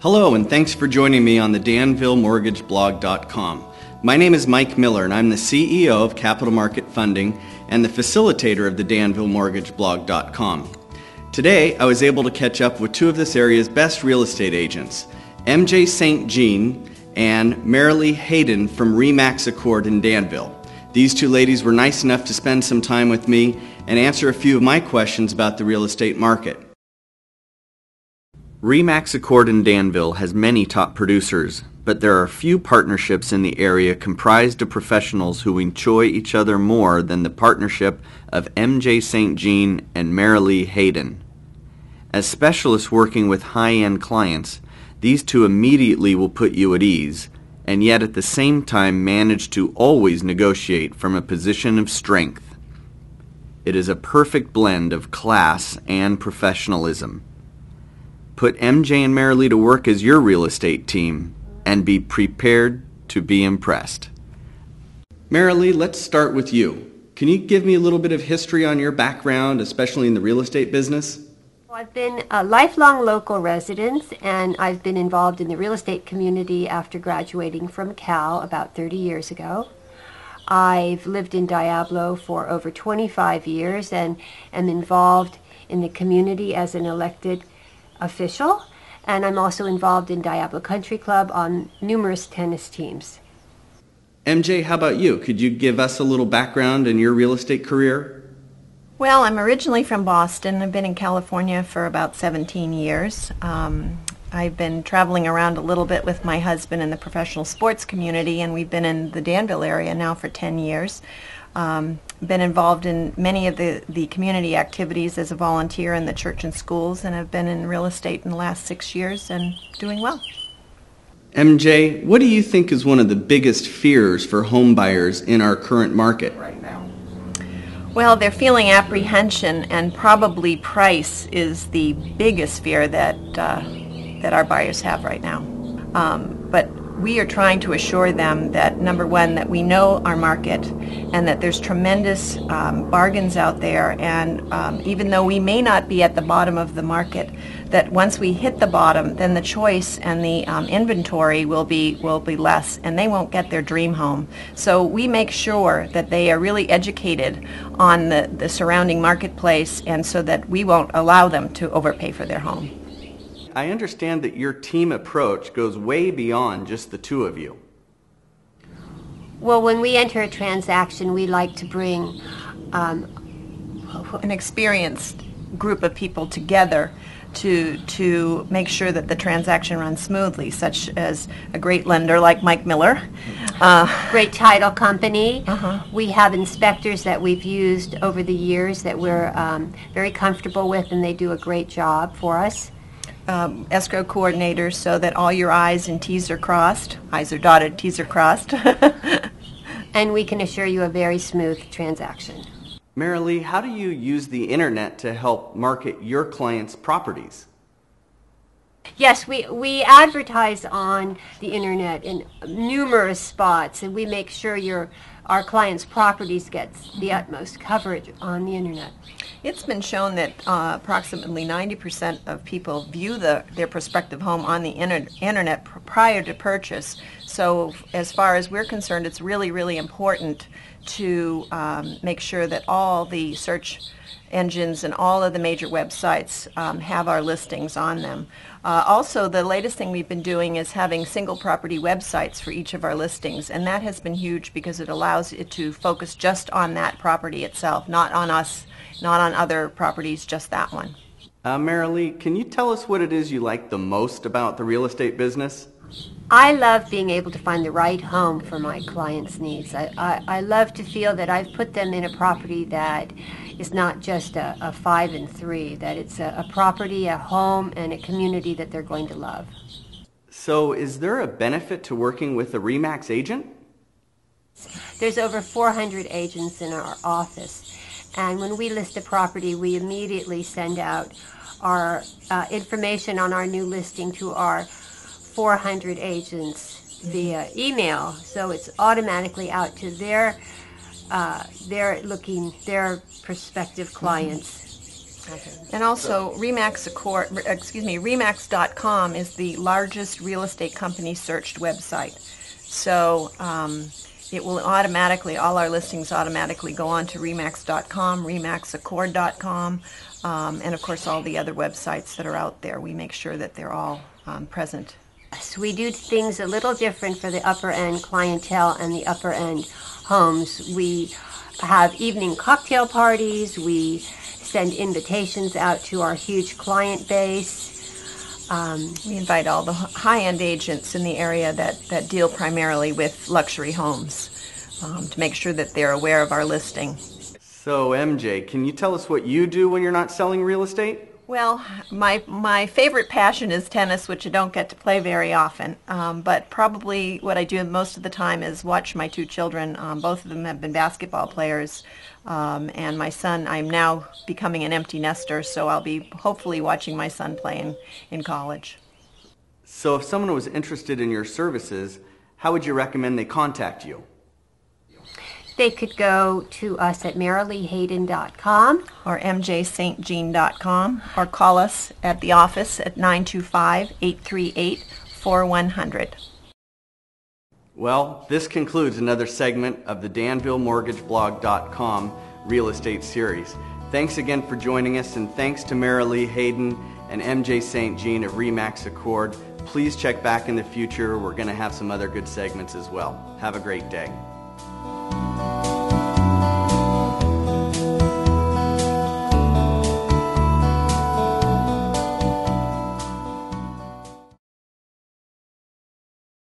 Hello, and thanks for joining me on the DanvilleMortgageBlog.com. My name is Mike Miller, and I'm the CEO of Capital Market Funding and the facilitator of the DanvilleMortgageBlog.com. Today, I was able to catch up with two of this area's best real estate agents, MJ St. Jean and Marilee Headen from Remax Accord in Danville. These two ladies were nice enough to spend some time with me and answer a few of my questions about the real estate market. Remax Accord in Danville has many top producers, but there are few partnerships in the area comprised of professionals who enjoy each other more than the partnership of MJ St. Jean and Marilee Headen. As specialists working with high-end clients, these two immediately will put you at ease, and yet at the same time manage to always negotiate from a position of strength. It is a perfect blend of class and professionalism. Put MJ and Marilee to work as your real estate team and be prepared to be impressed. Marilee, let's start with you. Can you give me a little bit of history on your background, especially in the real estate business? I've been a lifelong local resident and I've been involved in the real estate community after graduating from Cal about 30 years ago. I've lived in Diablo for over 25 years and am involved in the community as an elected official and I'm also involved in Diablo Country Club on numerous tennis teams. MJ, how about you? Could you give us a little background in your real estate career? Well, I'm originally from Boston. I've been in California for about 17 years. Um, I've been traveling around a little bit with my husband in the professional sports community, and we've been in the Danville area now for 10 years. Um, been involved in many of the, the community activities as a volunteer in the church and schools, and have been in real estate in the last six years and doing well. MJ, what do you think is one of the biggest fears for home buyers in our current market right now? Well, they're feeling apprehension, and probably price is the biggest fear that uh, that our buyers have right now. Um, but we are trying to assure them that number one, that we know our market, and that there's tremendous um, bargains out there. And um, even though we may not be at the bottom of the market, that once we hit the bottom, then the choice and the um, inventory will be will be less, and they won't get their dream home. So we make sure that they are really educated on the, the surrounding marketplace, and so that we won't allow them to overpay for their home. I understand that your team approach goes way beyond just the two of you. Well, when we enter a transaction, we like to bring um, an experienced group of people together to to make sure that the transaction runs smoothly, such as a great lender like Mike Miller. Uh, great title company. Uh-huh. We have inspectors that we've used over the years that we're um, very comfortable with, and they do a great job for us. Um, escrow coordinators so that all your I's and T's are crossed. I's are dotted, T's are crossed. and we can assure you a very smooth transaction. Marilee, how do you use the internet to help market your clients' properties? Yes, we, we advertise on the internet in numerous spots, and we make sure your our clients' properties get the utmost coverage on the internet. It's been shown that uh, approximately 90% of people view the, their prospective home on the inter- internet pr- prior to purchase. So, as far as we're concerned, it's really, really important to um, make sure that all the search engines and all of the major websites um, have our listings on them. Uh, also, the latest thing we've been doing is having single property websites for each of our listings, and that has been huge because it allows it to focus just on that property itself, not on us, not on other properties, just that one. Uh, Marilee, can you tell us what it is you like the most about the real estate business? I love being able to find the right home for my clients' needs. I, I, I, love to feel that I've put them in a property that is not just a, a five and three, that it's a, a property, a home, and a community that they're going to love. So is there a benefit to working with a REMAX agent? There's over 400 agents in our office. And when we list a property, we immediately send out our uh, information on our new listing to our 400 agents via email, so it's automatically out to their uh, their looking their prospective clients. Okay. And also, Remax Accord, excuse me, Remax.com is the largest real estate company searched website. So um, it will automatically, all our listings automatically go on to Remax.com, Remaxaccord.com, um, and of course all the other websites that are out there. We make sure that they're all um, present. So we do things a little different for the upper end clientele and the upper end homes. We have evening cocktail parties. We send invitations out to our huge client base. Um, we invite all the high-end agents in the area that, that deal primarily with luxury homes um, to make sure that they're aware of our listing. So MJ, can you tell us what you do when you're not selling real estate? Well, my my favorite passion is tennis, which I don't get to play very often. Um, but probably what I do most of the time is watch my two children. Um, both of them have been basketball players, um, and my son. I'm now becoming an empty nester, so I'll be hopefully watching my son play in, in college. So, if someone was interested in your services, how would you recommend they contact you? They could go to us at marileeheaden.com or mjstjean.com or call us at the office at 925-838-4100. Well, this concludes another segment of the DanvilleMortgageBlog.com real estate series. Thanks again for joining us and thanks to Marilee Headen and MJ St. Jean of Remax Accord. Please check back in the future. We're going to have some other good segments as well. Have a great day.